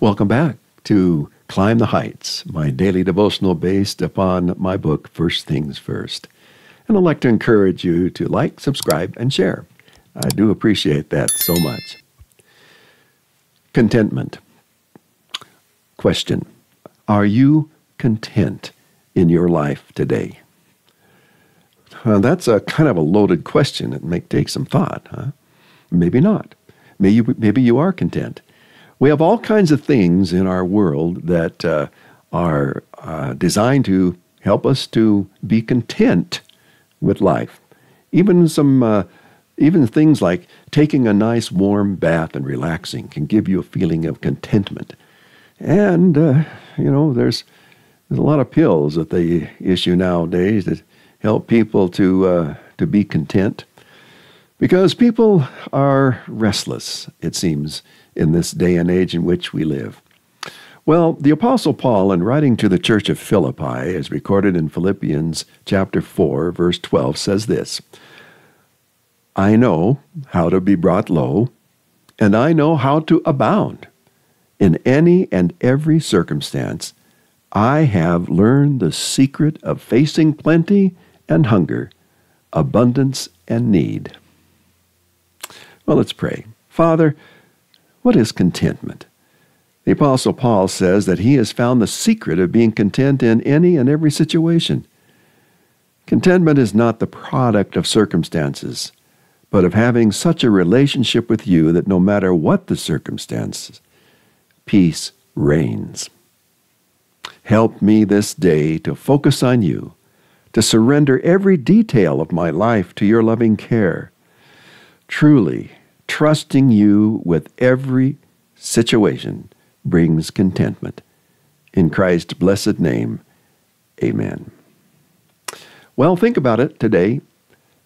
Welcome back to Climb the Heights, my daily devotional based upon my book, First Things First. And I'd like to encourage you to like, subscribe, and share. I do appreciate that so much. Contentment. Question Are you content in your life today? Well, that's a kind of a loaded question. It may take some thought, huh? Maybe not. Maybe you, maybe you are content. We have all kinds of things in our world that uh, are uh, designed to help us to be content with life. Even some, uh, even things like taking a nice warm bath and relaxing can give you a feeling of contentment. And uh, you know, there's there's a lot of pills that they issue nowadays that help people to uh, to be content. Because people are restless, it seems, in this day and age in which we live. Well, the Apostle Paul, in writing to the church of Philippi, as recorded in Philippians chapter 4, verse 12, says this I know how to be brought low, and I know how to abound. In any and every circumstance, I have learned the secret of facing plenty and hunger, abundance and need. Well, let's pray. Father, what is contentment? The Apostle Paul says that he has found the secret of being content in any and every situation. Contentment is not the product of circumstances, but of having such a relationship with you that no matter what the circumstances, peace reigns. Help me this day to focus on you, to surrender every detail of my life to your loving care. Truly, trusting you with every situation brings contentment. In Christ's blessed name, amen. Well, think about it today.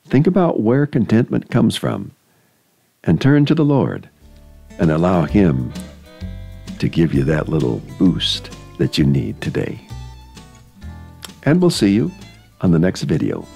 Think about where contentment comes from and turn to the Lord and allow Him to give you that little boost that you need today. And we'll see you on the next video.